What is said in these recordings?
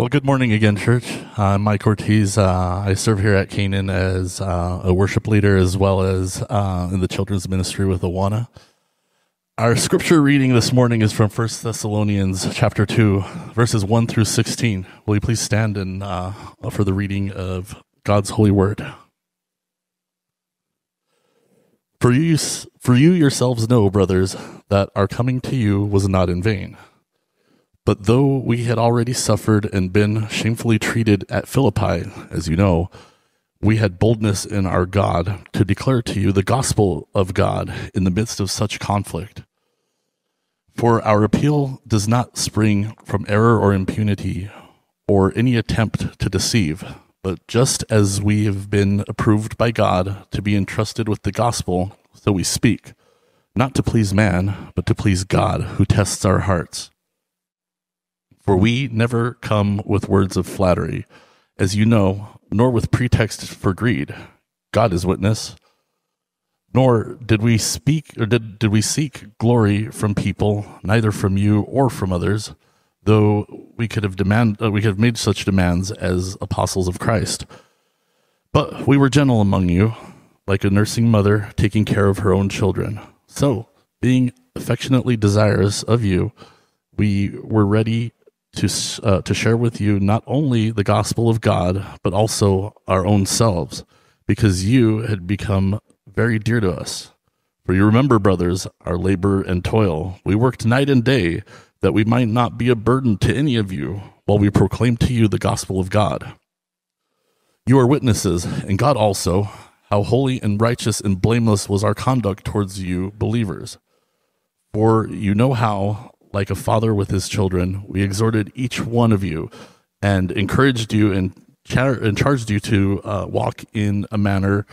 Well, good morning again, church. I'm Mike Ortiz. Uh, I serve here at Canaan as uh, a worship leader as well as uh, in the children's ministry with Awana. Our scripture reading this morning is from 1 Thessalonians chapter 2, verses 1 through 16. Will you please stand and uh, for the reading of God's holy word? For you, for you yourselves know, brothers, that our coming to you was not in vain. But though we had already suffered and been shamefully treated at Philippi, as you know, we had boldness in our God to declare to you the gospel of God in the midst of such conflict. For our appeal does not spring from error or impunity or any attempt to deceive, but just as we have been approved by God to be entrusted with the gospel, so we speak, not to please man, but to please God who tests our hearts. For we never come with words of flattery, as you know, nor with pretext for greed. God is witness. Nor did we speak or did, did we seek glory from people, neither from you or from others, though we could have demand uh, we could have made such demands as apostles of Christ. But we were gentle among you, like a nursing mother taking care of her own children. So, being affectionately desirous of you, we were ready to uh, to share with you not only the gospel of God but also our own selves because you had become very dear to us. For you remember brothers our labor and toil. We worked night and day that we might not be a burden to any of you while we proclaim to you the gospel of God. You are witnesses and God also how holy and righteous and blameless was our conduct towards you believers. For you know how like a father with his children, we exhorted each one of you and encouraged you and, char- and charged you to uh, walk in a manner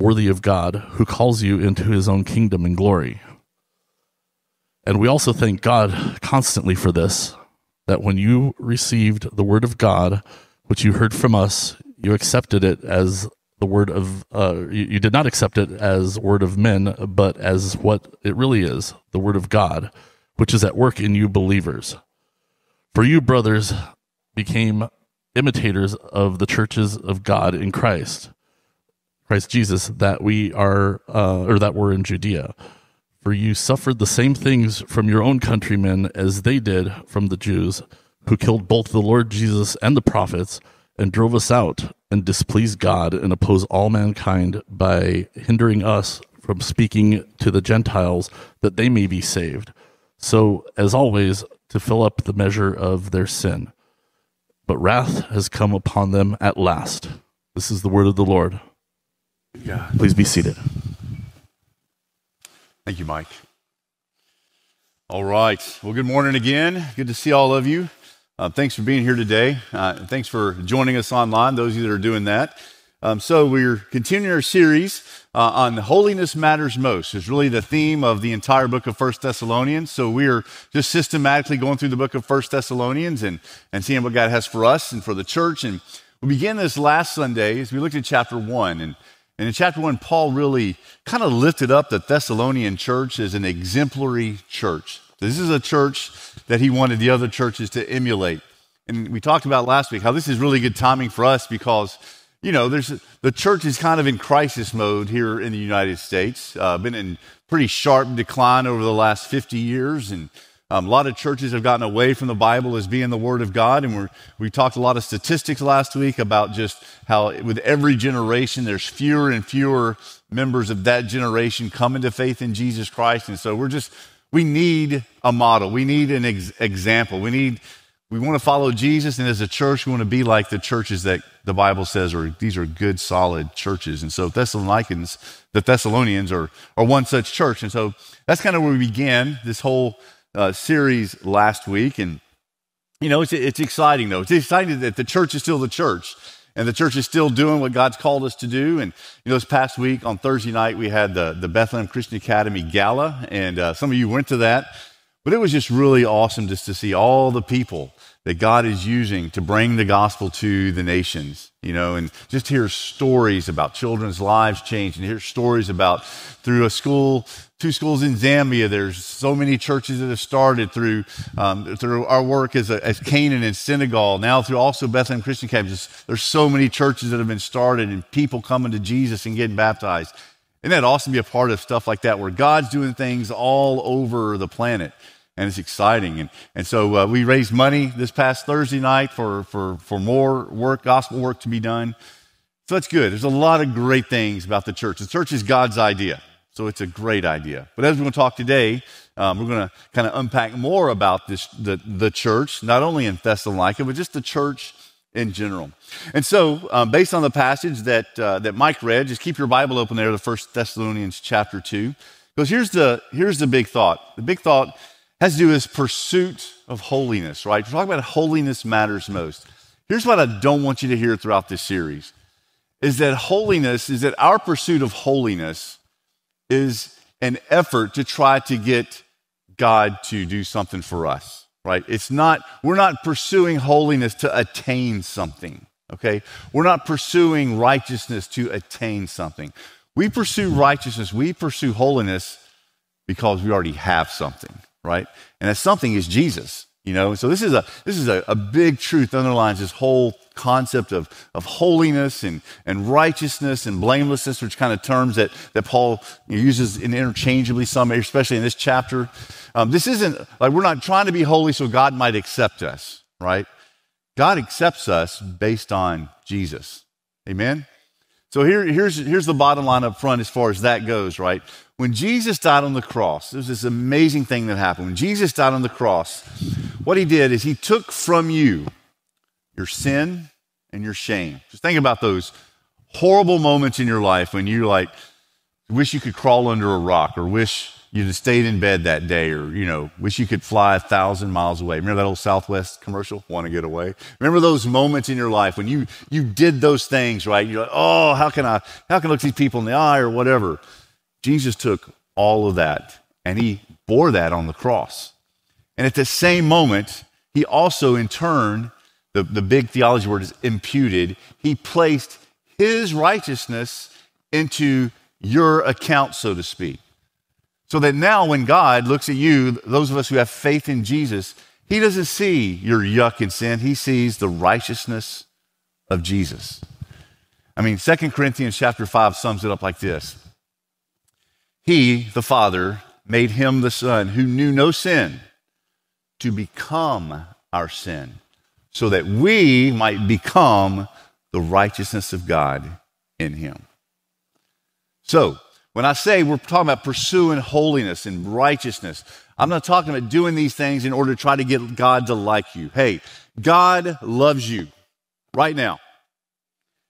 worthy of God, who calls you into his own kingdom and glory. And we also thank God constantly for this that when you received the word of God, which you heard from us, you accepted it as the word of, uh, you, you did not accept it as word of men, but as what it really is the word of God which is at work in you believers. For you, brothers, became imitators of the churches of God in Christ, Christ Jesus, that we are, uh, or that were in Judea. For you suffered the same things from your own countrymen as they did from the Jews, who killed both the Lord Jesus and the prophets, and drove us out, and displeased God, and opposed all mankind by hindering us from speaking to the Gentiles that they may be saved so, as always, to fill up the measure of their sin. But wrath has come upon them at last. This is the word of the Lord. Yeah. Please be seated. Thank you, Mike. All right. Well, good morning again. Good to see all of you. Uh, thanks for being here today. Uh, thanks for joining us online, those of you that are doing that. Um, so, we're continuing our series uh, on holiness matters most is really the theme of the entire book of First Thessalonians. So we are just systematically going through the book of First Thessalonians and, and seeing what God has for us and for the church. And we began this last Sunday as we looked at chapter one. And, and in chapter one, Paul really kind of lifted up the Thessalonian church as an exemplary church. This is a church that he wanted the other churches to emulate. And we talked about last week how this is really good timing for us because you know, there's the church is kind of in crisis mode here in the United States. Uh, been in pretty sharp decline over the last 50 years, and um, a lot of churches have gotten away from the Bible as being the Word of God. And we're, we talked a lot of statistics last week about just how with every generation there's fewer and fewer members of that generation coming to faith in Jesus Christ. And so we're just we need a model. We need an ex- example. We need we want to follow Jesus, and as a church, we want to be like the churches that the Bible says are these are good, solid churches. And so Thessalonians, the Thessalonians are, are one such church. And so that's kind of where we began this whole uh, series last week. And you know, it's it's exciting though. It's exciting that the church is still the church. And the church is still doing what God's called us to do. And you know, this past week on Thursday night, we had the, the Bethlehem Christian Academy Gala, and uh, some of you went to that. But it was just really awesome just to see all the people that God is using to bring the gospel to the nations, you know, and just hear stories about children's lives changed and hear stories about through a school, two schools in Zambia. There's so many churches that have started through, um, through our work as, a, as Canaan and Senegal, now through also Bethlehem Christian Campus. There's so many churches that have been started and people coming to Jesus and getting baptized. Isn't that awesome to be a part of stuff like that where God's doing things all over the planet? And it's exciting. And, and so uh, we raised money this past Thursday night for, for, for more work, gospel work to be done. So that's good. There's a lot of great things about the church. The church is God's idea, so it's a great idea. But as we're going to talk today, um, we're going to kind of unpack more about this, the, the church, not only in Thessalonica, but just the church in general. And so, um, based on the passage that, uh, that Mike read, just keep your Bible open there to First Thessalonians chapter 2. Because here's the, here's the big thought. The big thought has to do with pursuit of holiness, right? We're talking about holiness matters most. Here's what I don't want you to hear throughout this series is that holiness, is that our pursuit of holiness is an effort to try to get God to do something for us, right? It's not, we're not pursuing holiness to attain something, okay? We're not pursuing righteousness to attain something. We pursue righteousness, we pursue holiness because we already have something right? And that something is Jesus, you know. So this is a this is a, a big truth that underlines this whole concept of, of holiness and, and righteousness and blamelessness, which kind of terms that, that Paul uses interchangeably some, especially in this chapter. Um, this isn't like we're not trying to be holy so God might accept us, right? God accepts us based on Jesus. Amen? So here, here's, here's the bottom line up front as far as that goes, right? When Jesus died on the cross, there's this amazing thing that happened. When Jesus died on the cross, what he did is he took from you your sin and your shame. Just think about those horrible moments in your life when you like wish you could crawl under a rock or wish you'd have stayed in bed that day or, you know, wish you could fly a thousand miles away. Remember that old Southwest commercial? Want to get away? Remember those moments in your life when you, you did those things, right? You're like, oh, how can I, how can I look these people in the eye or whatever? Jesus took all of that and he bore that on the cross. And at the same moment, he also, in turn, the, the big theology word is imputed, he placed his righteousness into your account, so to speak. So that now, when God looks at you, those of us who have faith in Jesus, he doesn't see your yuck and sin, he sees the righteousness of Jesus. I mean, 2 Corinthians chapter 5 sums it up like this he, the Father, made him the Son who knew no sin to become our sin, so that we might become the righteousness of God in him. So, when I say we're talking about pursuing holiness and righteousness, I'm not talking about doing these things in order to try to get God to like you. Hey, God loves you right now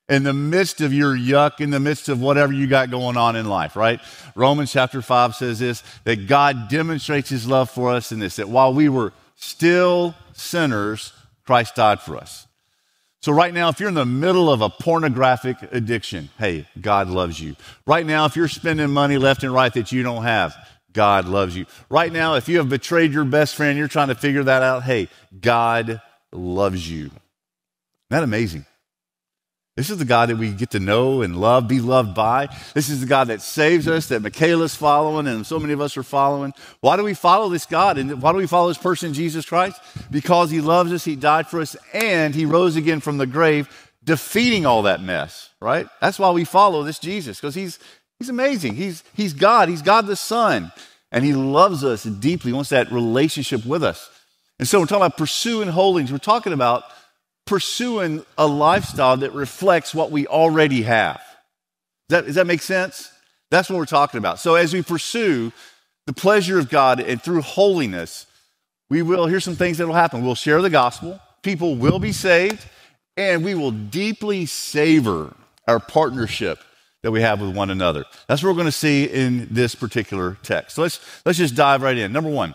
in the midst of your yuck, in the midst of whatever you got going on in life, right? Romans chapter 5 says this that God demonstrates his love for us in this, that while we were still sinners, Christ died for us. So, right now, if you're in the middle of a pornographic addiction, hey, God loves you. Right now, if you're spending money left and right that you don't have, God loves you. Right now, if you have betrayed your best friend, you're trying to figure that out, hey, God loves you. Isn't that amazing? This is the God that we get to know and love, be loved by. This is the God that saves us, that Michaela's following, and so many of us are following. Why do we follow this God? And why do we follow this person, Jesus Christ? Because he loves us, he died for us, and he rose again from the grave, defeating all that mess, right? That's why we follow this Jesus, because he's, he's amazing. He's, he's God, he's God the Son, and he loves us deeply, he wants that relationship with us. And so we're talking about pursuing holiness. We're talking about pursuing a lifestyle that reflects what we already have. Does that, does that make sense? That's what we're talking about. So as we pursue the pleasure of God and through holiness, we will, here's some things that will happen. We'll share the gospel, people will be saved, and we will deeply savor our partnership that we have with one another. That's what we're going to see in this particular text. So let's, let's just dive right in. Number one,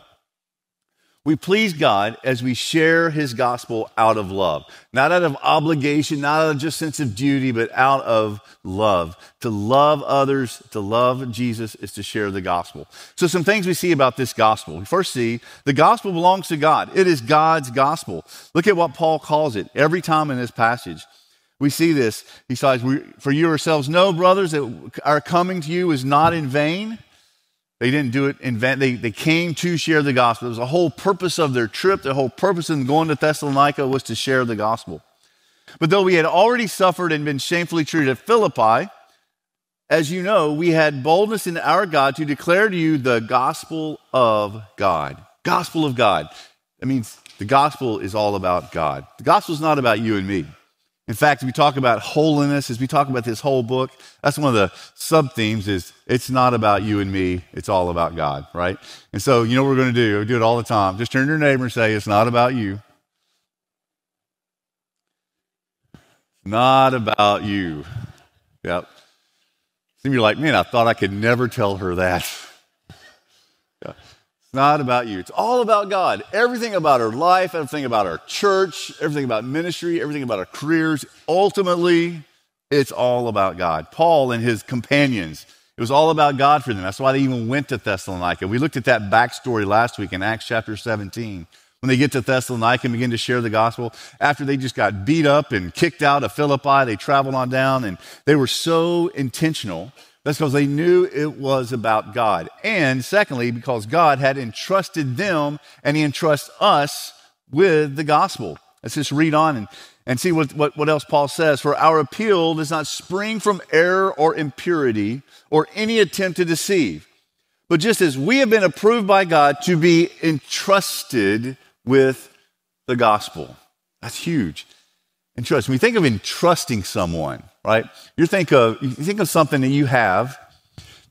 We please God as we share his gospel out of love, not out of obligation, not out of just sense of duty, but out of love. To love others, to love Jesus is to share the gospel. So some things we see about this gospel. We first see the gospel belongs to God. It is God's gospel. Look at what Paul calls it every time in this passage. We see this. He says, For you yourselves know, brothers, that our coming to you is not in vain. They didn't do it in vain. They, they came to share the gospel. It was the whole purpose of their trip, the whole purpose in going to Thessalonica was to share the gospel. But though we had already suffered and been shamefully treated at Philippi, as you know, we had boldness in our God to declare to you the gospel of God. Gospel of God. That means the gospel is all about God. The gospel is not about you and me. In fact, we talk about holiness, as we talk about this whole book, that's one of the sub themes is it's not about you and me, it's all about God, right? And so, you know what we're going to do? We do it all the time. Just turn to your neighbor and say, it's not about you. Not about you. Yep. Some of you are like, man, I thought I could never tell her that. not about you. It's all about God. Everything about our life, everything about our church, everything about ministry, everything about our careers, ultimately, it's all about God. Paul and his companions, it was all about God for them. That's why they even went to Thessalonica. We looked at that backstory last week in Acts chapter 17. When they get to Thessalonica and begin to share the gospel, after they just got beat up and kicked out of Philippi, they traveled on down and they were so intentional that's because they knew it was about God. And secondly, because God had entrusted them and He entrusts us with the gospel. Let's just read on and, and see what, what, what else Paul says. For our appeal does not spring from error or impurity or any attempt to deceive, but just as we have been approved by God to be entrusted with the gospel. That's huge. Entrust. When you think of entrusting someone, right? You think of you think of something that you have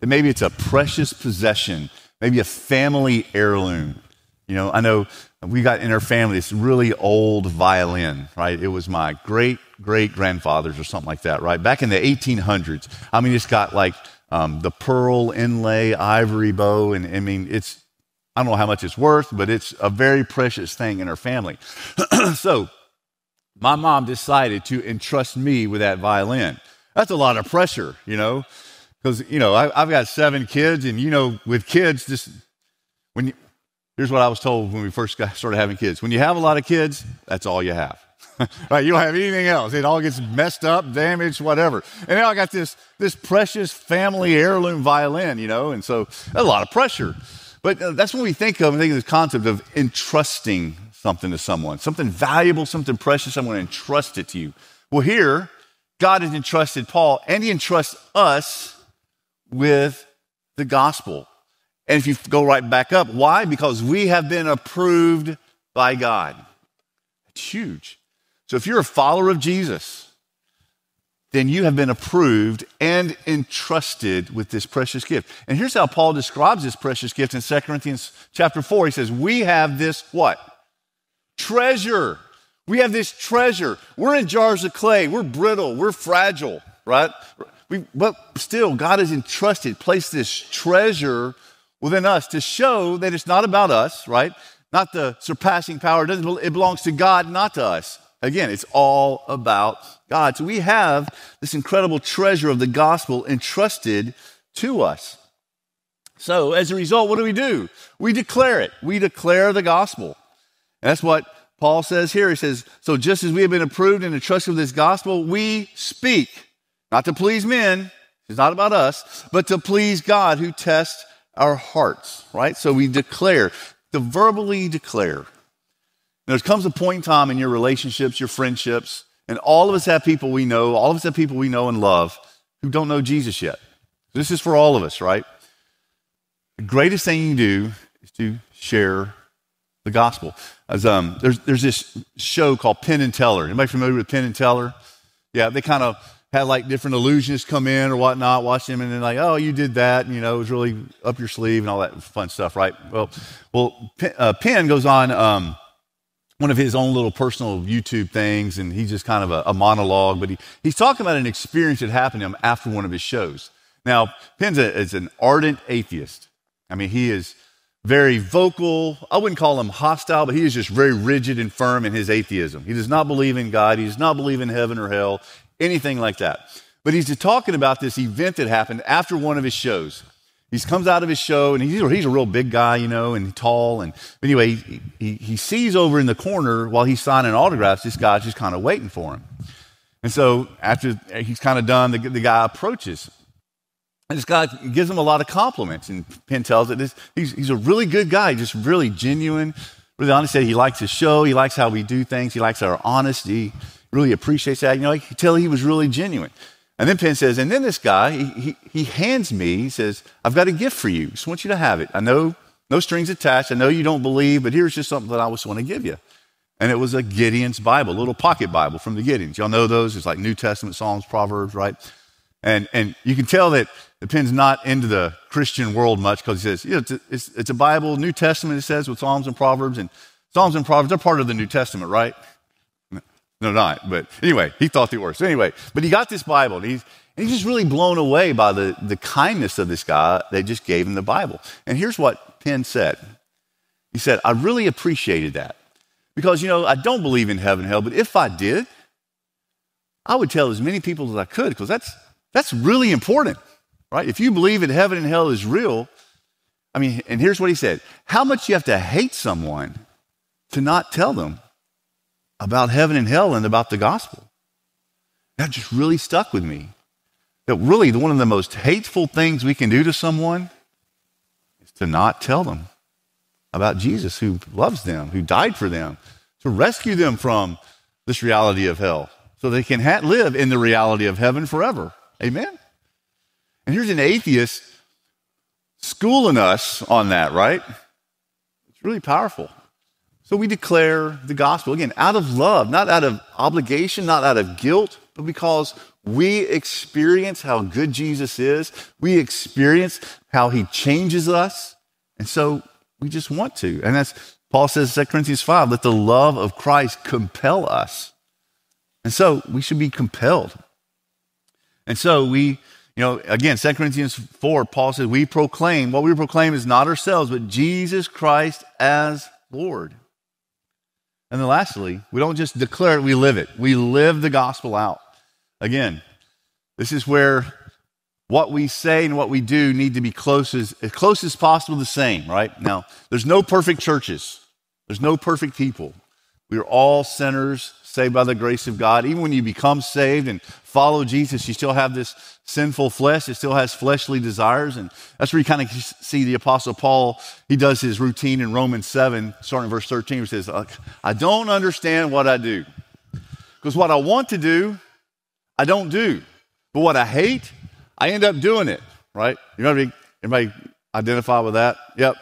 that maybe it's a precious possession, maybe a family heirloom. You know, I know we got in our family this really old violin, right? It was my great great grandfather's or something like that, right? Back in the 1800s. I mean, it's got like um, the pearl inlay, ivory bow, and I mean, it's I don't know how much it's worth, but it's a very precious thing in our family. so my mom decided to entrust me with that violin. That's a lot of pressure, you know, because, you know, I, have got seven kids, and, you know, with kids, just when you, here's what I was told when we first got, started having kids when you have a lot of kids, that's all you have. right? You don't have anything else. It all gets messed up, damaged, whatever. And now I got this, this precious family heirloom violin, you know, and so that's a lot of pressure. But uh, that's when we think of, think of this concept of entrusting something to someone, something valuable, something precious, I'm going to entrust it to you. Well, here, God has entrusted Paul and he entrusts us with the gospel. And if you go right back up, why? Because we have been approved by God. It's huge. So if you're a follower of Jesus, then you have been approved and entrusted with this precious gift. And here's how Paul describes this precious gift in 2 Corinthians chapter 4. He says, We have this what? Treasure. We have this treasure. We're in jars of clay. We're brittle. We're fragile, right? We, but still, God has entrusted, placed this treasure within us to show that it's not about us, right? Not the surpassing power. It, it belongs to God, not to us. Again, it's all about God. So we have this incredible treasure of the gospel entrusted to us. So as a result, what do we do? We declare it. We declare the gospel. That's what Paul says here. He says, So just as we have been approved and entrusted with this gospel, we speak, not to please men, it's not about us, but to please God who tests our hearts, right? So we declare, to verbally declare. There comes a point in time in your relationships, your friendships, and all of us have people we know, all of us have people we know and love who don't know Jesus yet. This is for all of us, right? The greatest thing you can do is to share the gospel. As, um, there's, there's this show called Penn and Teller. Anybody familiar with Penn and Teller? Yeah, they kind of had like different illusionists come in or whatnot, watch them, and then like, oh, you did that, and you know, it was really up your sleeve and all that fun stuff, right? Well, well, Penn, uh, Penn goes on um, one of his own little personal YouTube things, and he's just kind of a, a monologue, but he, he's talking about an experience that happened to him after one of his shows. Now, Penn's a, is an ardent atheist. I mean, he is very vocal. I wouldn't call him hostile, but he is just very rigid and firm in his atheism. He does not believe in God. He does not believe in heaven or hell, anything like that. But he's talking about this event that happened after one of his shows. He comes out of his show, and he's, he's a real big guy, you know, and tall. And anyway, he, he, he sees over in the corner while he's signing autographs, this guy's just kind of waiting for him. And so after uh, he's kind of done, the, the guy approaches. And this guy gives him a lot of compliments. And Penn tells it this, he's, he's a really good guy, just really genuine, really honest. He likes his show. He likes how we do things. He likes our honesty. Really appreciates that. You know, you can tell he was really genuine. And then Penn says, and then this guy, he, he, he hands me, he says, I've got a gift for you. Just want you to have it. I know no strings attached. I know you don't believe, but here's just something that I just want to give you. And it was a Gideon's Bible, a little pocket Bible from the Gideons. Y'all know those? It's like New Testament, Psalms, Proverbs, right? And, and you can tell that the Penn's not into the Christian world much because he says, you know, it's, a, it's, it's a Bible, New Testament, it says, with Psalms and Proverbs. And Psalms and Proverbs, they're part of the New Testament, right? No, not. But anyway, he thought they were. So anyway, but he got this Bible, and he's, and he's just really blown away by the, the kindness of this guy that just gave him the Bible. And here's what Penn said. He said, I really appreciated that. Because, you know, I don't believe in heaven hell, but if I did, I would tell as many people as I could, because that's, that's really important, right? If you believe that heaven and hell is real, I mean, and here's what he said How much you have to hate someone to not tell them about heaven and hell and about the gospel. That just really stuck with me. That really, one of the most hateful things we can do to someone is to not tell them about Jesus who loves them, who died for them, to rescue them from this reality of hell so they can ha- live in the reality of heaven forever. Amen? And here's an atheist schooling us on that, right? It's really powerful. So we declare the gospel again out of love, not out of obligation, not out of guilt, but because we experience how good Jesus is. We experience how he changes us. And so we just want to. And that's Paul says in 2 Corinthians 5, let the love of Christ compel us. And so we should be compelled. And so we, you know, again, 2 Corinthians 4, Paul says, we proclaim, what we proclaim is not ourselves, but Jesus Christ as Lord. And then lastly, we don't just declare it, we live it. We live the gospel out. Again, this is where what we say and what we do need to be close as, as close as possible the same, right? Now, there's no perfect churches. There's no perfect people. We are all sinners saved by the grace of God. Even when you become saved and follow Jesus, you still have this sinful flesh. It still has fleshly desires. And that's where you kind of see the Apostle Paul. He does his routine in Romans 7, starting in verse 13. He says, I don't understand what I do. Because what I want to do, I don't do. But what I hate, I end up doing it, right? You remember, anybody identify with that? Yep.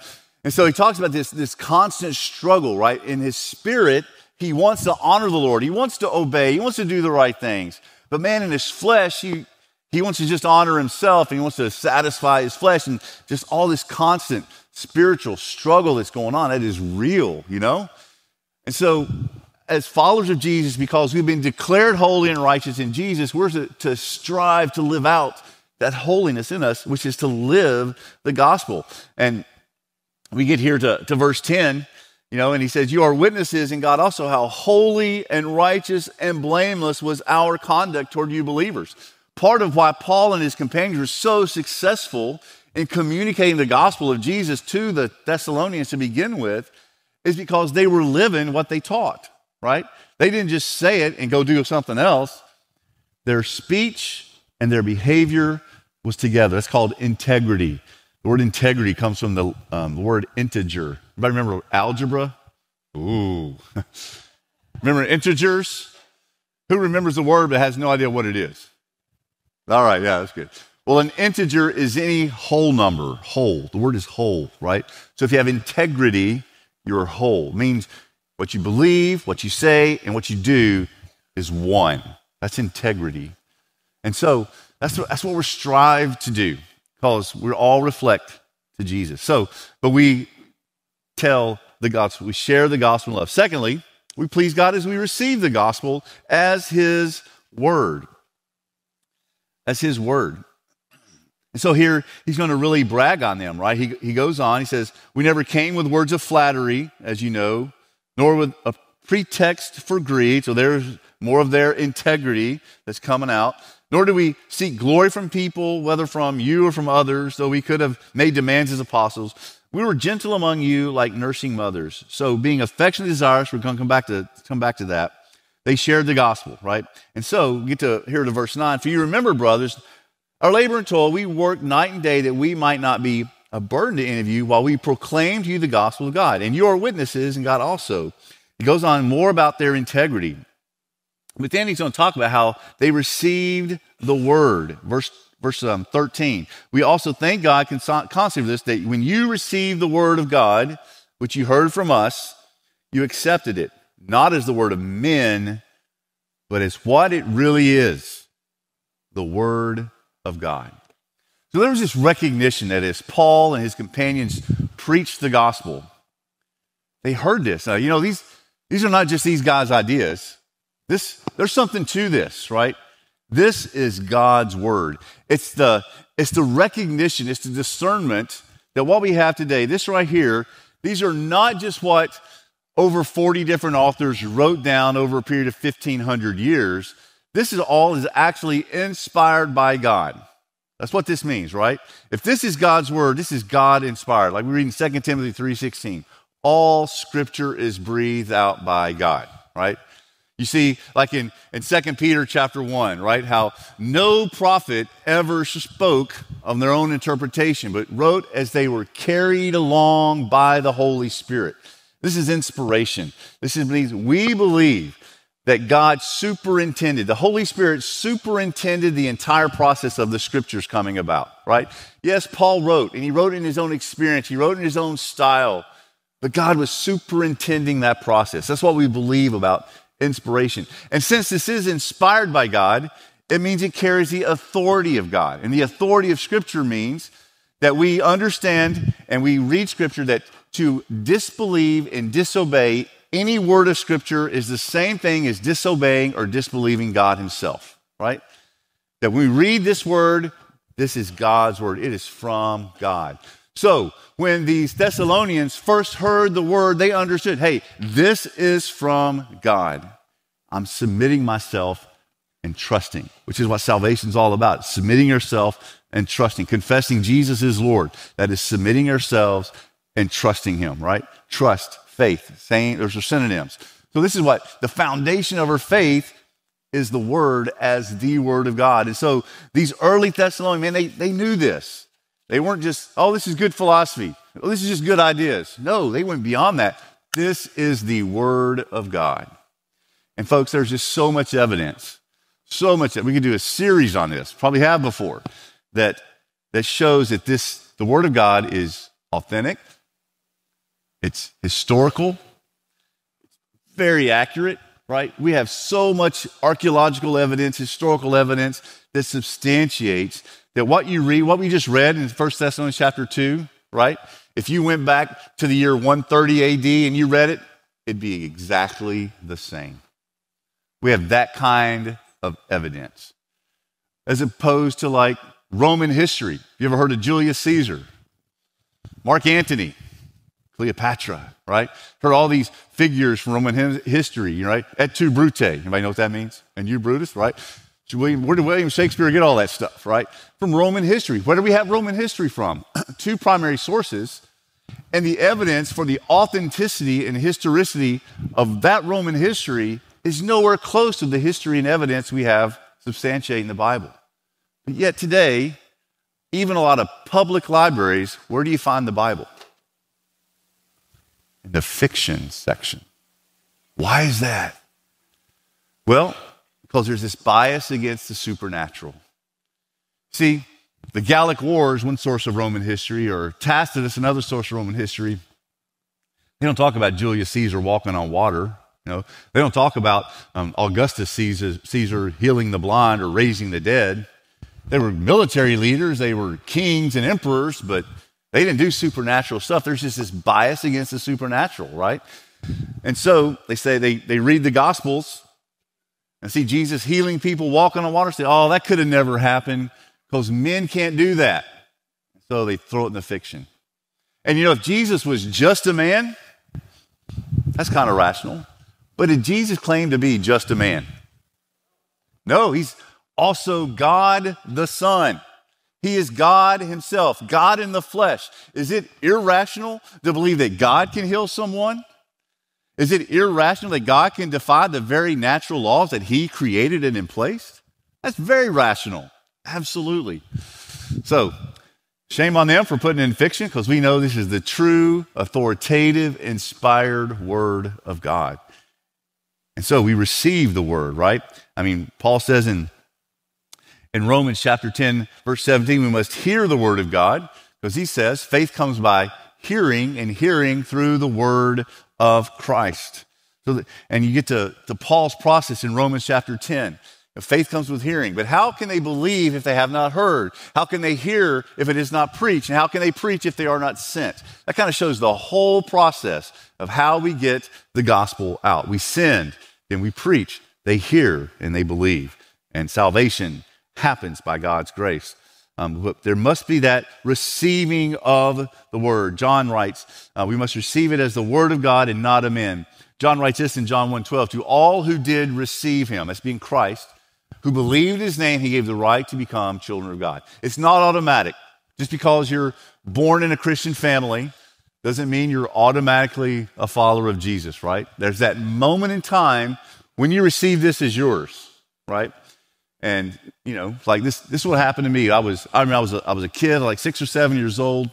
And so he talks about this, this constant struggle, right? In his spirit, he wants to honor the Lord. He wants to obey. He wants to do the right things. But man, in his flesh, he, he wants to just honor himself and he wants to satisfy his flesh and just all this constant spiritual struggle that's going on. That is real, you know? And so, as followers of Jesus, because we've been declared holy and righteous in Jesus, we're to, to strive to live out that holiness in us, which is to live the gospel. And we get here to, to verse 10, you know, and he says, You are witnesses in God also how holy and righteous and blameless was our conduct toward you believers. Part of why Paul and his companions were so successful in communicating the gospel of Jesus to the Thessalonians to begin with is because they were living what they taught, right? They didn't just say it and go do something else. Their speech and their behavior was together. That's called integrity. The word integrity comes from the, um, word integer. Everybody remember algebra? Ooh. remember integers? Who remembers the word but has no idea what it is? All right, yeah, that's good. Well, an integer is any whole number, whole. The word is whole, right? So if you have integrity, you're whole. It means what you believe, what you say, and what you do is one. That's integrity. And so that's what, that's what we're strive to do because we all reflect to Jesus. So, but we tell the gospel, we share the gospel love. Secondly, we please God as we receive the gospel as his word. As his word. And so here he's going to really brag on them, right? He, he goes on, he says, We never came with words of flattery, as you know, nor with a pretext for greed. So there's more of their integrity that's coming out. Nor do we seek glory from people, whether from you or from others, though we could have made demands as apostles. We were gentle among you like nursing mothers. So being affectionately desirous, we're going to come back to come back to that. They shared the gospel, right? And so get to here to verse 9. For you remember, brothers, our labor and toil, we work night and day that we might not be a burden to any of you while we proclaim to you the gospel of God. And you are witnesses, and God also. It goes on more about their integrity. But then he's going to talk about how they received the word. Verse, verse um, 13. We also thank God constantly for this that when you received the word of God, which you heard from us, you accepted it, not as the word of men, but as what it really is the word of God. So there was this recognition that as Paul and his companions preached the gospel, they heard this. Now, you know, these, these are not just these guys' ideas. This, there's something to this, right? This is God's word. It's the, it's the recognition, it's the discernment that what we have today, this right here, these are not just what over 40 different authors wrote down over a period of 1500 years. This is all is actually inspired by God. That's what this means, right? If this is God's word, this is God inspired. Like we read in 2 Timothy 3:16. All scripture is breathed out by God, right? You see, like in, in 2 Peter chapter 1, right? How no prophet ever spoke of their own interpretation, but wrote as they were carried along by the Holy Spirit. This is inspiration. This is means we believe that God superintended, the Holy Spirit superintended the entire process of the scriptures coming about, right? Yes, Paul wrote, and he wrote in his own experience, he wrote in his own style, but God was superintending that process. That's what we believe about inspiration. And since this is inspired by God, it means it carries the authority of God. And the authority of Scripture means that we understand and we read Scripture that to disbelieve and disobey any word of Scripture is the same thing as disobeying or disbelieving God Himself, right? That when we read this word, this is God's word, it is from God. So, when these Thessalonians first heard the word, they understood hey, this is from God. I'm submitting myself and trusting, which is what salvation is all about submitting yourself and trusting, confessing Jesus is Lord. That is submitting ourselves and trusting Him, right? Trust, faith, saying those are synonyms. So, this is what the foundation of our faith is the Word as the Word of God. And so, these early Thessalonians, man, they, they knew this. They weren't just, oh, this is good philosophy. Oh, this is just good ideas. No, they went beyond that. This is the Word of God. And folks, there's just so much evidence, so much that we could do a series on this, probably have before, that, that shows that this, the Word of God is authentic, it's historical, it's very accurate, right? We have so much archaeological evidence, historical evidence that substantiates that what you read, what we just read in 1 Thessalonians chapter 2, right? If you went back to the year 130 AD and you read it, it'd be exactly the same. We have that kind of evidence. As opposed to like Roman history. You ever heard of Julius Caesar? Mark Antony, Cleopatra, right? Heard all these figures from Roman history, right? Et tu, Brute. Anybody know what that means? And you, Brutus, right? William, where did William Shakespeare get all that stuff, right? From Roman history. Where do we have Roman history from? Two primary sources. And the evidence for the authenticity and historicity of that Roman history is nowhere close to the history and evidence we have substantiating the Bible. But yet today, even a lot of public libraries, where do you find the Bible? In the fiction section. Why is that? Well, because there's this bias against the supernatural. See, the Gallic Wars, one source of Roman history, or Tacitus, another source of Roman history, they don't talk about Julius Caesar walking on water. You know, they don't talk about um, Augustus Caesar, Caesar healing the blind or raising the dead. They were military leaders, they were kings and emperors, but they didn't do supernatural stuff. There's just this bias against the supernatural, right? And so they say they, they read the Gospels and see Jesus healing people, walking on water, say, oh, that could have never happened because men can't do that. So they throw it in the fiction. And you know, if Jesus was just a man, that's kind of rational. But did Jesus claim to be just a man? No, he's also God the Son. He is God Himself, God in the flesh. Is it irrational to believe that God can heal someone? Is it irrational that God can defy the very natural laws that He created and in place? That's very rational. Absolutely. So, shame on them for putting in fiction because we know this is the true, authoritative, inspired Word of God. And so we receive the Word, right? I mean, Paul says in in Romans chapter 10, verse 17, we must hear the word of God because he says faith comes by hearing and hearing through the word of Christ. So that, and you get to, to Paul's process in Romans chapter 10. Faith comes with hearing. But how can they believe if they have not heard? How can they hear if it is not preached? And how can they preach if they are not sent? That kind of shows the whole process of how we get the gospel out. We send, then we preach. They hear and they believe. And salvation happens by God's grace. Um, there must be that receiving of the word. John writes, uh, we must receive it as the word of God and not of men. John writes this in John 1:12, to all who did receive him, that's being Christ, who believed his name, he gave the right to become children of God. It's not automatic. Just because you're born in a Christian family doesn't mean you're automatically a follower of Jesus, right? There's that moment in time when you receive this as yours, right? And, you know, like this, this is what happened to me. I was, I mean, I was, a, I was a kid, like six or seven years old.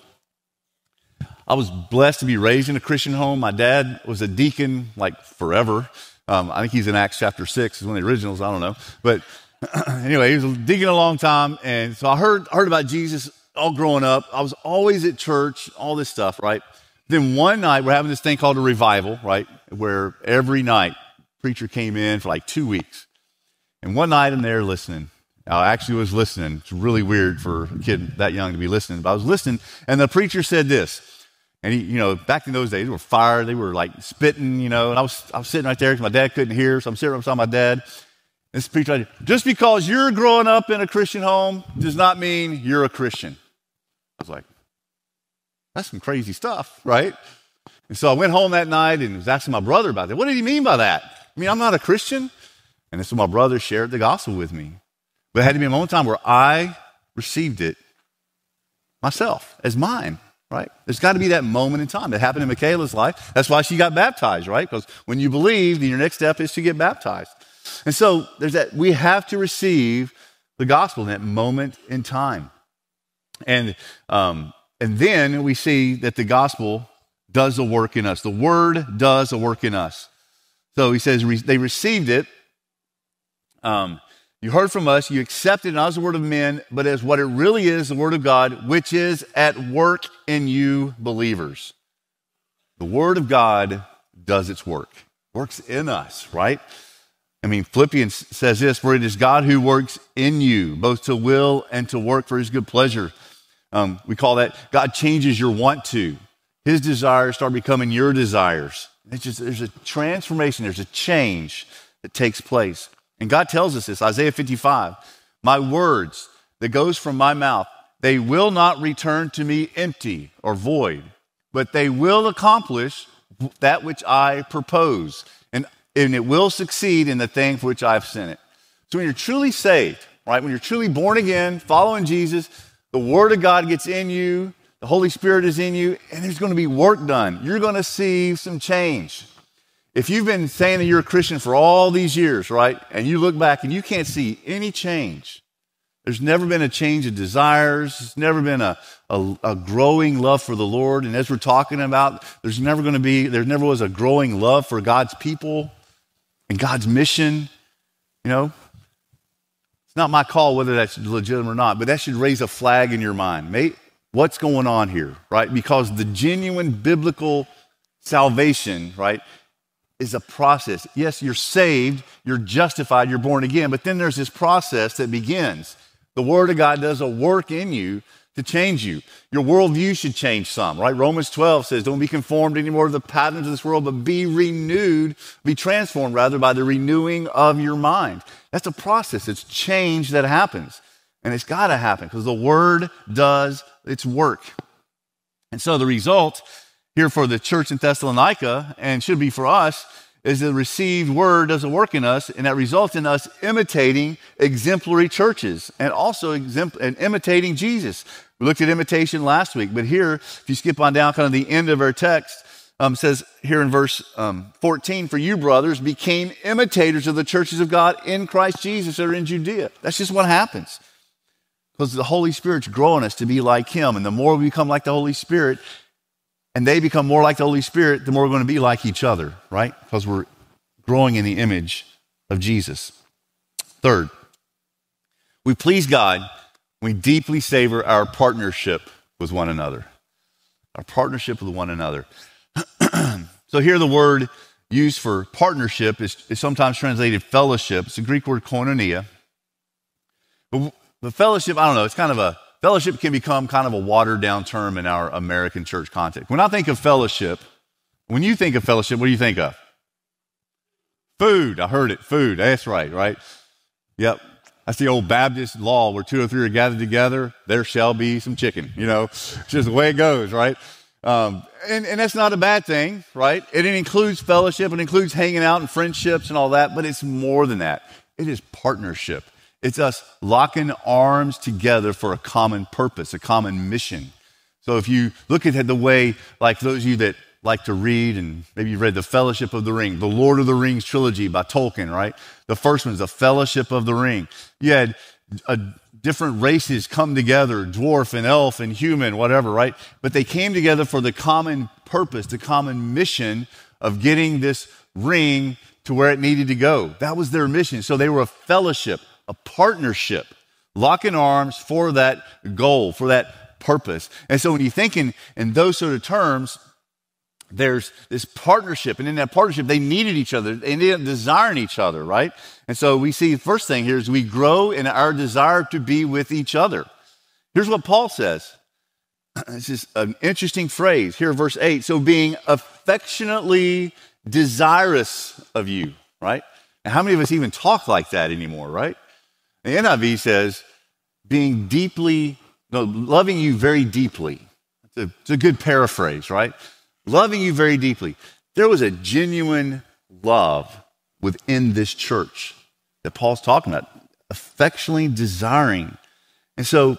I was blessed to be raised in a Christian home. My dad was a deacon, like forever. Um, I think he's in Acts chapter six, is one of the originals. I don't know. But anyway, he was a deacon a long time. And so I heard, heard about Jesus all growing up. I was always at church, all this stuff, right? Then one night, we're having this thing called a revival, right? Where every night, preacher came in for like two weeks. And one night I'm there listening. I actually was listening. It's really weird for a kid that young to be listening, but I was listening, and the preacher said this. And he, you know, back in those days, they were fire. They were like spitting, you know. And I was, I was sitting right there because my dad couldn't hear, so I'm sitting right beside my dad. This preacher, right just because you're growing up in a Christian home does not mean you're a Christian. I was like, that's some crazy stuff, right? And so I went home that night and was asking my brother about that. What did he mean by that? I mean, I'm not a Christian. And so my brother shared the gospel with me. But it had to be a moment in time where I received it myself as mine, right? There's got to be that moment in time. That happened in Michaela's life. That's why she got baptized, right? Because when you believe, then your next step is to get baptized. And so there's that, we have to receive the gospel in that moment in time. And, um, and then we see that the gospel does a work in us. The word does a work in us. So he says they received it um, you heard from us, you accepted it not as the word of men, but as what it really is, the word of God, which is at work in you believers. The word of God does its work, works in us, right? I mean, Philippians says this, for it is God who works in you, both to will and to work for his good pleasure. Um, we call that God changes your want to. His desires start becoming your desires. It's just, there's a transformation, there's a change that takes place. And God tells us this, Isaiah 55, my words that goes from my mouth, they will not return to me empty or void, but they will accomplish that which I propose, and, and it will succeed in the thing for which I've sent it. So when you're truly saved, right, when you're truly born again, following Jesus, the Word of God gets in you, the Holy Spirit is in you, and there's going to be work done. You're going to see some change. If you've been saying that you're a Christian for all these years, right, and you look back and you can't see any change, there's never been a change of desires. There's never been a, a, a, growing love for the Lord. And as we're talking about, there's never going to be, there never was a growing love for God's people and God's mission. You know, it's not my call whether that's legitimate or not, but that should raise a flag in your mind. Mate, what's going on here, right? Because the genuine biblical salvation, right, is a process. Yes, you're saved, you're justified, you're born again, but then there's this process that begins. The Word of God does a work in you to change you. Your worldview should change some, right? Romans 12 says, Don't be conformed anymore to the patterns of this world, but be renewed, be transformed rather by the renewing of your mind. That's a process, it's change that happens. And it's got to happen because the word does its work. And so the result here for the church in Thessalonica, and should be for us, is the received word doesn't work in us, and that results in us imitating exemplary churches and also exempl- and imitating Jesus. We looked at imitation last week, but here, if you skip on down kind of the end of our text, um, says here in verse um, 14, for you brothers became imitators of the churches of God in Christ Jesus that are in Judea. That's just what happens. Because the Holy Spirit's growing us to be like Him. And the more we become like the Holy Spirit, and they become more like the Holy Spirit, the more we're going to be like each other, right? Because we're growing in the image of Jesus. Third, we please God, we deeply savor our partnership with one another. Our partnership with one another. so here the word used for partnership is, is sometimes translated fellowship. It's a Greek word koinonia. But the fellowship, I don't know, it's kind of a fellowship can become kind of a watered down term in our American church context. When I think of fellowship, when you think of fellowship, what do you think of? Food. I heard it. Food. That's right, right? Yep. That's the old Baptist law where two or three are gathered together, there shall be some chicken. You know, just the way it goes, right? Um, and, and that's not a bad thing, right? It includes fellowship, it includes hanging out and friendships and all that, but it's more than that. It is partnership. It's us locking arms together for a common purpose, a common mission. So if you look at the way, like those of you that like to read, and maybe you've read The Fellowship of the Ring, the Lord of the Rings trilogy by Tolkien, right? The first one is The Fellowship of the Ring. You had a, different races come together, dwarf and elf and human, whatever, right? But they came together for the common purpose, the common mission of getting this ring to where it needed to go. That was their mission. So they were a fellowship, a partnership, locking arms for that goal, for that purpose. And so when you think in, in those sort of terms, there's this partnership. And in that partnership, they needed each other. They needed desiring each other, right? And so we see the first thing here is we grow in our desire to be with each other. Here's what Paul says. This is an interesting phrase. Here, verse 8. So being affectionately desirous of you, right? And how many of us even talk like that anymore, right? The NIV says, being deeply, no, loving you very deeply. It's a, it's a good paraphrase, right? Loving you very deeply. There was a genuine love within this church that Paul's talking about, affectionately desiring. And so,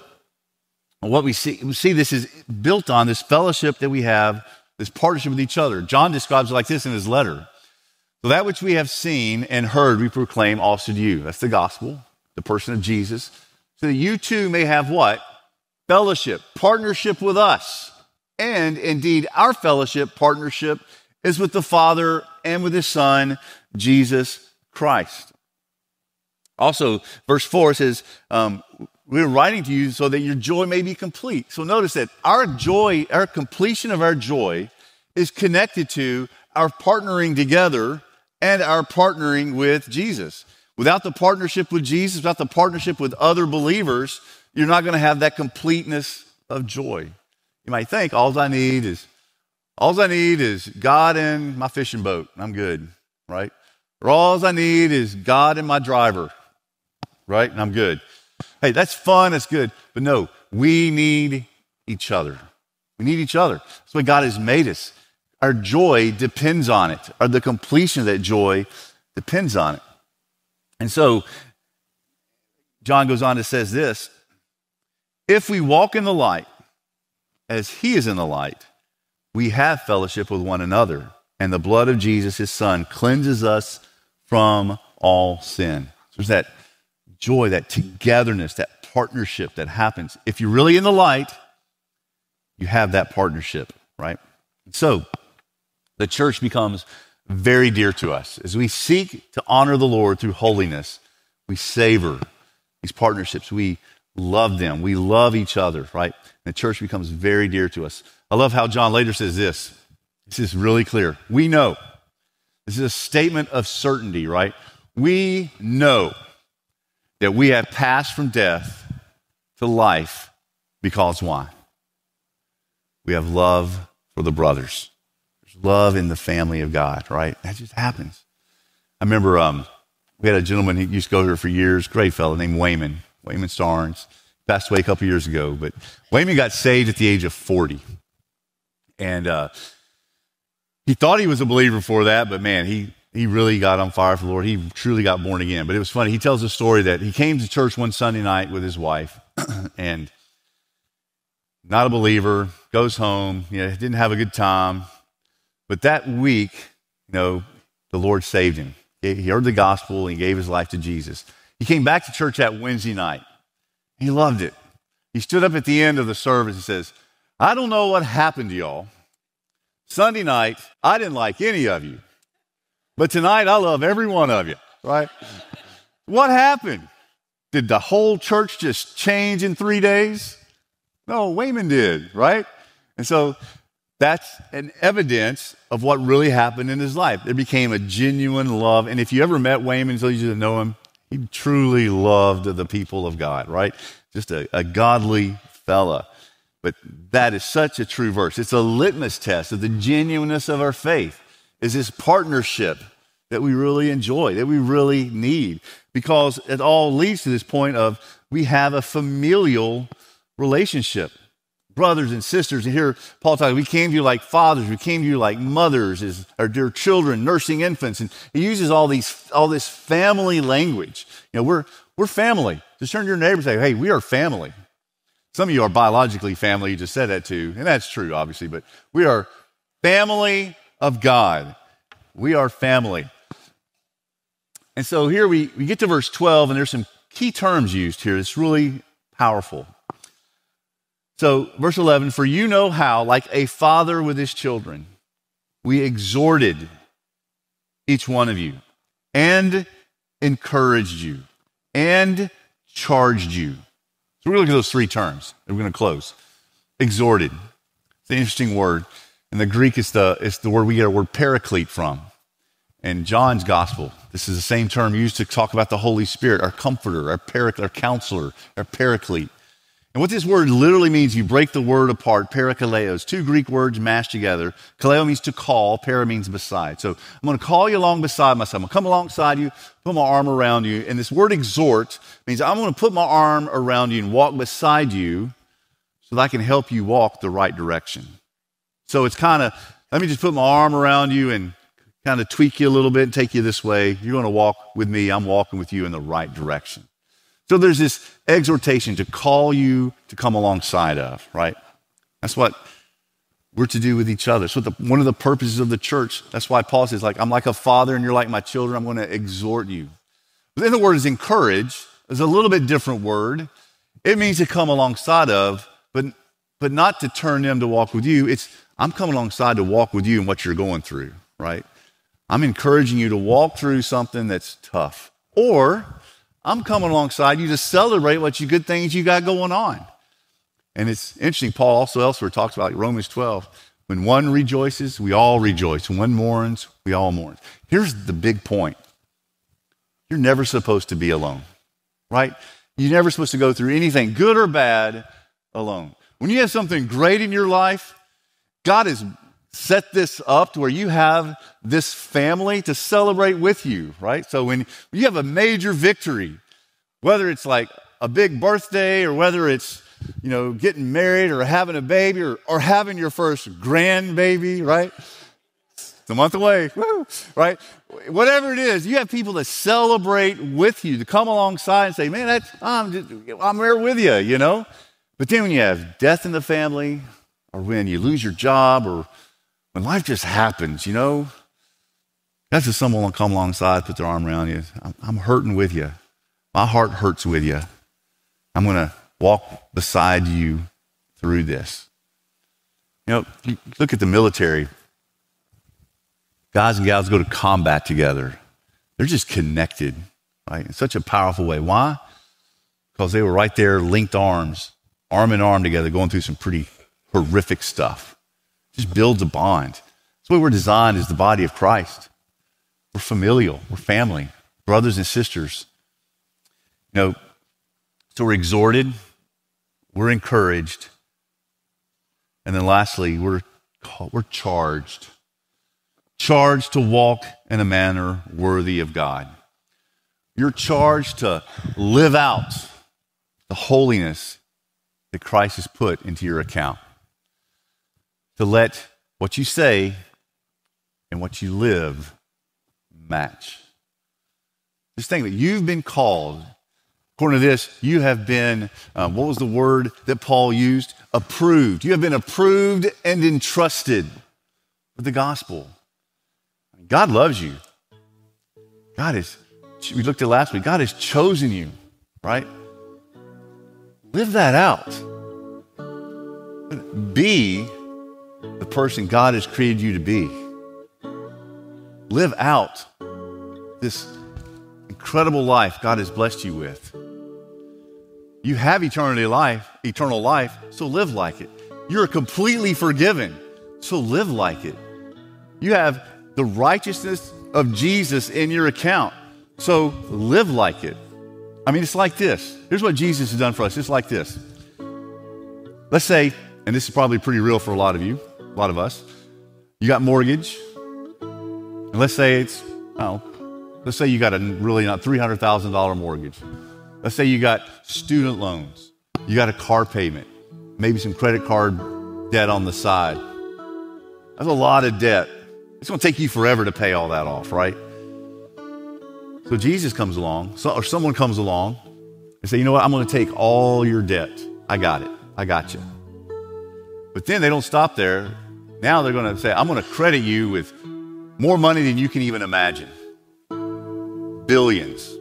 what we see, we see this is built on this fellowship that we have, this partnership with each other. John describes it like this in his letter. So, that which we have seen and heard, we proclaim also to you. That's the gospel the person of Jesus, so that you too may have what? Fellowship, partnership with us. And indeed, our fellowship, partnership is with the Father and with His Son, Jesus Christ. Also, verse 4 says, um, We're writing to you so that your joy may be complete. So notice that our joy, our completion of our joy, is connected to our partnering together and our partnering with Jesus. Without the partnership with Jesus, without the partnership with other believers, you're not going to have that completeness of joy. You might think all I need is all I need is God and my fishing boat. I'm good, right? Or all I need is God and my driver, right? And I'm good. Hey, that's fun, that's good. But no, we need each other. We need each other. That's why God has made us. Our joy depends on it, or the completion of that joy depends on it. And so John goes on to says this if we walk in the light as he is in the light, we have fellowship with one another, and the blood of Jesus, his son, cleanses us from all sin. So there's that joy, that togetherness, that partnership that happens. If you're really in the light, you have that partnership, right? So the church becomes very dear to us. As we seek to honor the Lord through holiness, we savor these partnerships. We love them. We love each other, right? And the church becomes very dear to us. I love how John later says this. This is really clear. We know. This is a statement of certainty, right? We know that we have passed from death to life because why? We have love for the brothers love in the family of God, right? That just happens. I remember um, we had a gentleman who used to go here for years, great fellow named Wayman. Wayman Starnes. Passed away a couple years ago, but Wayman got saved at the age of 40. And uh, he thought he was a believer before that, but man, he, he really got on fire for the Lord. He truly got born again. But it was funny. He tells a story that he came to church one Sunday night with his wife and not a believer, goes home, you know, didn't have a good time. But that week, you know, the Lord saved him. He heard the gospel and he gave his life to Jesus. He came back to church that Wednesday night. He loved it. He stood up at the end of the service and says, I don't know what happened to y'all. Sunday night, I didn't like any of you. But tonight, I love every one of you, right? what happened? Did the whole church just change in three days? No, Wayman did, right? And so that's an evidence of what really happened in his life. There became a genuine love. And if you ever met Wayman, so you didn't know him, he truly loved the people of God, right? Just a, a godly fella. But that is such a true verse. It's a litmus test of the genuineness of our faith, is this partnership that we really enjoy, that we really need, because it all leads to this point of we have a familial relationship. Brothers and sisters, and here Paul talking, we came to you like fathers, we came to you like mothers, as our dear children, nursing infants, and he uses all these all this family language. You know, we're we're family. Just turn to your neighbor and say, hey, we are family. Some of you are biologically family, you just said that too, and that's true, obviously, but we are family of God. We are family. And so here we, we get to verse 12, and there's some key terms used here that's really powerful. So, verse 11, for you know how, like a father with his children, we exhorted each one of you and encouraged you and charged you. So, we're going to look at those three terms. We're going to close. Exhorted. It's an interesting word. In the Greek, it's the, it's the word we get our word paraclete from. In John's gospel, this is the same term used to talk about the Holy Spirit, our comforter, our paraclete, our counselor, our paraclete. And what this word literally means, you break the word apart, parakaleos, two Greek words mashed together. Kaleo means to call, para means beside. So I'm going to call you along beside myself. I'm going to come alongside you, put my arm around you. And this word exhort means I'm going to put my arm around you and walk beside you so that I can help you walk the right direction. So it's kind of, let me just put my arm around you and kind of tweak you a little bit and take you this way. You're going to walk with me. I'm walking with you in the right direction. So there's this exhortation to call you to come alongside of, right? That's what we're to do with each other. So the, one of the purposes of the church, that's why Paul says, like, I'm like a father and you're like my children. I'm going to exhort you. But then the word is encourage. Is a little bit different word. It means to come alongside of, but but not to turn them to walk with you. It's I'm coming alongside to walk with you in what you're going through, right? I'm encouraging you to walk through something that's tough. Or I'm coming alongside you to celebrate what you good things you got going on. And it's interesting, Paul also elsewhere talks about Romans 12. When one rejoices, we all rejoice. When one mourns, we all mourn. Here's the big point you're never supposed to be alone, right? You're never supposed to go through anything, good or bad, alone. When you have something great in your life, God has set this up to where you have this family to celebrate with you, right? So when you have a major victory, whether it's like a big birthday or whether it's, you know, getting married or having a baby or, or having your first grandbaby, right? It's a month away, Woo! right? Whatever it is, you have people to celebrate with you, to come alongside and say, man, that's, I'm, just, I'm there with you, you know? But then when you have death in the family, or when you lose your job, or when life just happens, you know, that's just someone will come alongside, put their arm around you. I'm, I'm hurting with you. My heart hurts with you. I'm going to walk beside you through this. You know, you look at the military. Guys and gals go to combat together. They're just connected, right? In such a powerful way. Why? Because they were right there, linked arms, arm in arm together, going through some pretty horrific stuff. Just builds a bond. That's why we're designed as the body of Christ. We're familial, we're family, brothers and sisters. You know, so we're exhorted, we're encouraged, and then lastly, we're, we're charged. Charged to walk in a manner worthy of God. You're charged to live out the holiness that Christ has put into your account. To let what you say and what you live match. Just think that you've been called. According to this, you have been, um, what was the word that Paul used? Approved. You have been approved and entrusted with the gospel. God loves you. God is, we looked at last week, God has chosen you, right? Live that out. Be the person God has created you to be. Live out this incredible life God has blessed you with. You have eternity life, eternal life, so live like it. You're completely forgiven, so live like it. You have the righteousness of Jesus in your account, so live like it. I mean, it's like this. Here's what Jesus has done for us. It's like this. Let's say, and this is probably pretty real for a lot of you, lot of us. You got mortgage, and let's say it's, oh, let's say you got a really not $300,000 mortgage. Let's say you got student loans, you got a car payment, maybe some credit card debt on the side. That's a lot of debt. It's going to take you forever to pay all that off, right? So Jesus comes along, or someone comes along and say, you know what, I'm going to take all your debt. I got it. I got you. But then they don't stop there. Now they're going to say, I'm going to credit you with more money than you can even imagine. Billions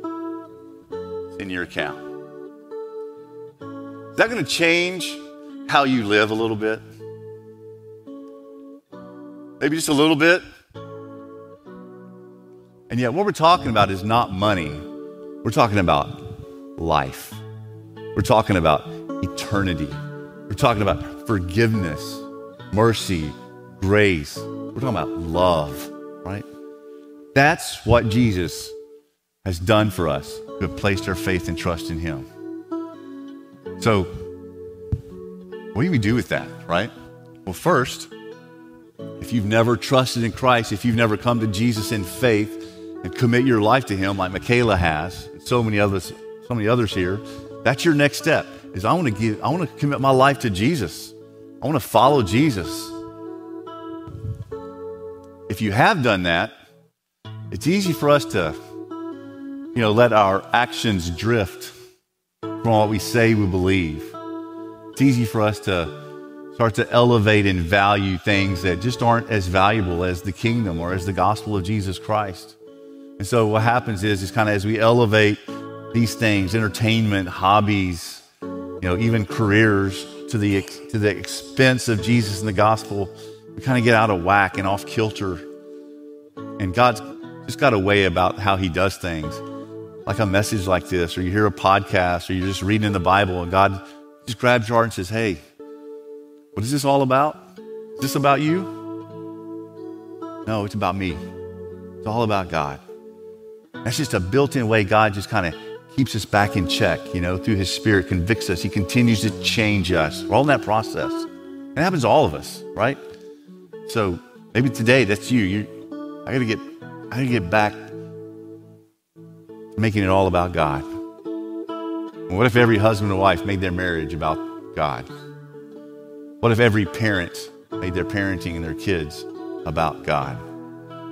in your account. Is that going to change how you live a little bit? Maybe just a little bit? And yet, what we're talking about is not money. We're talking about life. We're talking about eternity. We're talking about forgiveness, mercy, grace. We're talking about love, right? That's what Jesus has done for us who have placed our faith and trust in Him. So, what do we do with that, right? Well, first, if you've never trusted in Christ, if you've never come to Jesus in faith, and commit your life to him like Michaela has, and so many others, so many others here, that's your next step. Is I want to give, I want to commit my life to Jesus. I want to follow Jesus. If you have done that, it's easy for us to, you know, let our actions drift from what we say we believe. It's easy for us to start to elevate and value things that just aren't as valuable as the kingdom or as the gospel of Jesus Christ. And so what happens is, is kind of as we elevate these things, entertainment, hobbies, you know, even careers to the to the expense of Jesus and the gospel, we kind of get out of whack and off kilter. And God's just got a way about how He does things, like a message like this, or you hear a podcast, or you're just reading in the Bible, and God just grabs your heart and says, "Hey, what is this all about? Is this about you? No, it's about me. It's all about God." That's just a built in way God just kind of keeps us back in check, you know, through His Spirit, convicts us. He continues to change us. We're all in that process. It happens to all of us, right? So maybe today that's you. you I gotta get I gotta get back making it all about God. What if every husband and wife made their marriage about God? What if every parent made their parenting and their kids about God?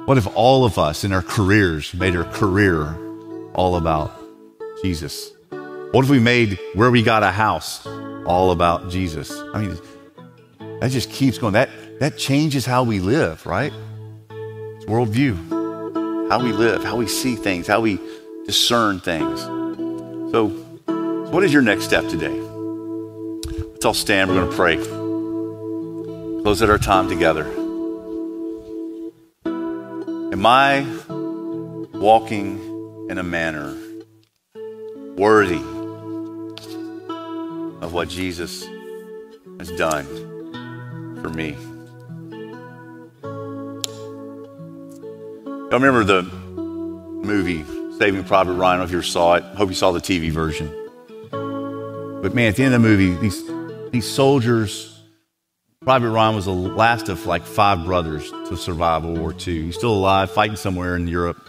What if all of us in our careers made our career all about Jesus? What if we made where we got a house all about Jesus? I mean, that just keeps going. That, that changes how we live, right? It's worldview, how we live, how we see things, how we discern things. So, what is your next step today? Let's all stand. We're going to pray. Close out our time together. Am I walking in a manner worthy of what Jesus has done for me? Y'all remember the movie Saving Private Ryan? I don't know if you ever saw it. Hope you saw the TV version. But man, at the end of the movie, these, these soldiers Private Ryan was the last of like five brothers to survive World War II. He's still alive, fighting somewhere in Europe.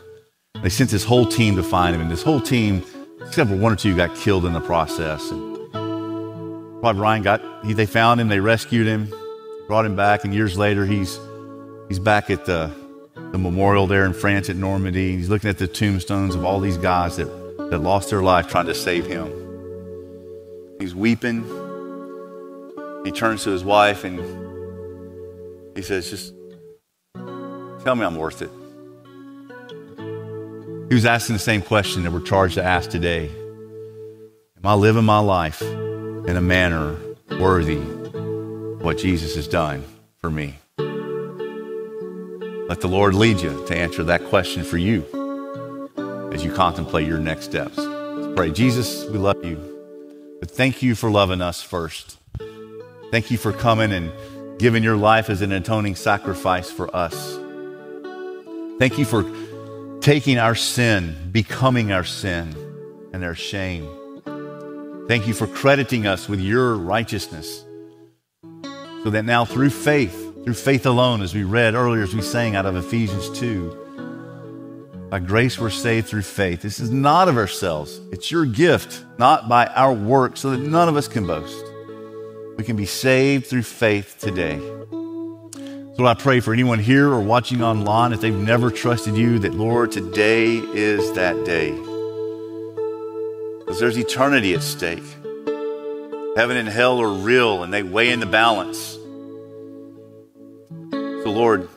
They sent this whole team to find him, and this whole team, except for one or two, got killed in the process. And Private Ryan got, he, they found him, they rescued him, brought him back, and years later he's, he's back at the, the memorial there in France at Normandy. He's looking at the tombstones of all these guys that, that lost their life trying to save him. He's weeping. He turns to his wife and he says, Just tell me I'm worth it. He was asking the same question that we're charged to ask today Am I living my life in a manner worthy of what Jesus has done for me? Let the Lord lead you to answer that question for you as you contemplate your next steps. Let's pray. Jesus, we love you, but thank you for loving us first. Thank you for coming and giving your life as an atoning sacrifice for us. Thank you for taking our sin, becoming our sin and our shame. Thank you for crediting us with your righteousness so that now through faith, through faith alone, as we read earlier, as we sang out of Ephesians 2, by grace we're saved through faith. This is not of ourselves, it's your gift, not by our work, so that none of us can boast. We can be saved through faith today. So I pray for anyone here or watching online, if they've never trusted you, that Lord, today is that day. Because there's eternity at stake. Heaven and hell are real and they weigh in the balance. So, Lord,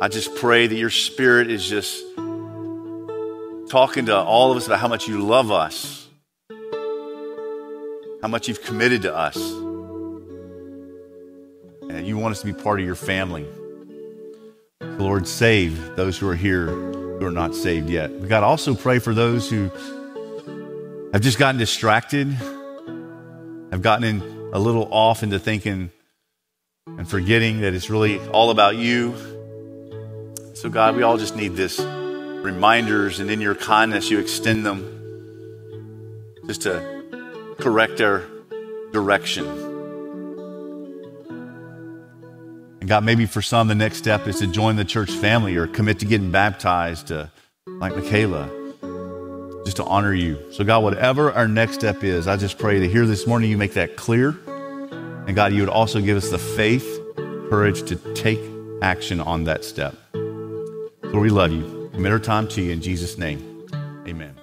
I just pray that your spirit is just talking to all of us about how much you love us, how much you've committed to us, and you want us to be part of your family. Lord, save those who are here who are not saved yet. We got to also pray for those who have just gotten distracted, have gotten in a little off into thinking and forgetting that it's really all about you. So, God, we all just need this reminders, and in your kindness, you extend them just to correct our direction. And God, maybe for some, the next step is to join the church family or commit to getting baptized, uh, like Michaela, just to honor you. So, God, whatever our next step is, I just pray that here this morning you make that clear. And God, you would also give us the faith, courage to take action on that step. Lord, we love you. Commit our time to you in Jesus' name. Amen.